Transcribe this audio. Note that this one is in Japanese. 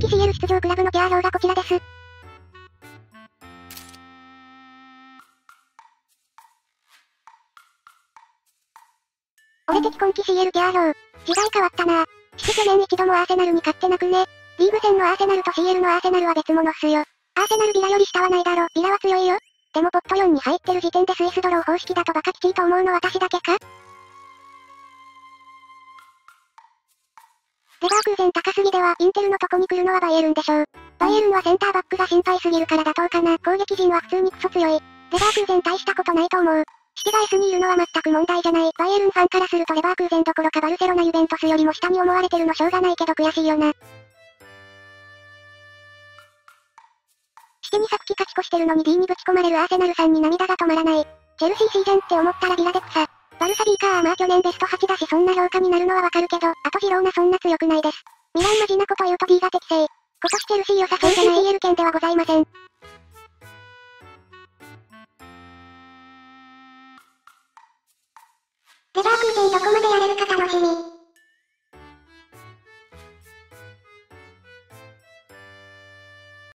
季 CL 出場クラブのペア表がこちらです。俺的今季 CL ペア表。時代変わったな7去年一度もアーセナルに勝ってなくね。リーグ戦のアーセナルと CL のアーセナルは別物っすよ。アーセナルビラより下はないだろ。ビラは強いよ。でもポット4に入ってる時点でスイスドロー方式だとバカきちいと思うの私だけか？レバークーゼン高すぎでは、インテルのとこに来るのはバイエルンでしょう。バイエルンはセンターバックが心配すぎるから妥当かな。攻撃陣は普通にクソ強い。レバークーゼン大したことないと思う。シティが S にいるのは全く問題じゃない。バイエルンファンからするとレバークーゼンどころかバルセロナユベントスよりも下に思われてるのしょうがないけど悔しいよな。シティに昨季勝ち越してるのに D にぶち込まれるアーセナルさんに涙が止まらない。チェルシーシーじゃんって思ったらビラで草。バルサビーカーまあ去年ベスト8だしそんな評価になるのはわかるけど、あとジローナそんな強くないです。ミランマジなこと言うと D が適正。今年チェルシー良さそうじゃない CL 圏ではございません。レバークーゼンどこまでやれるか楽しみ。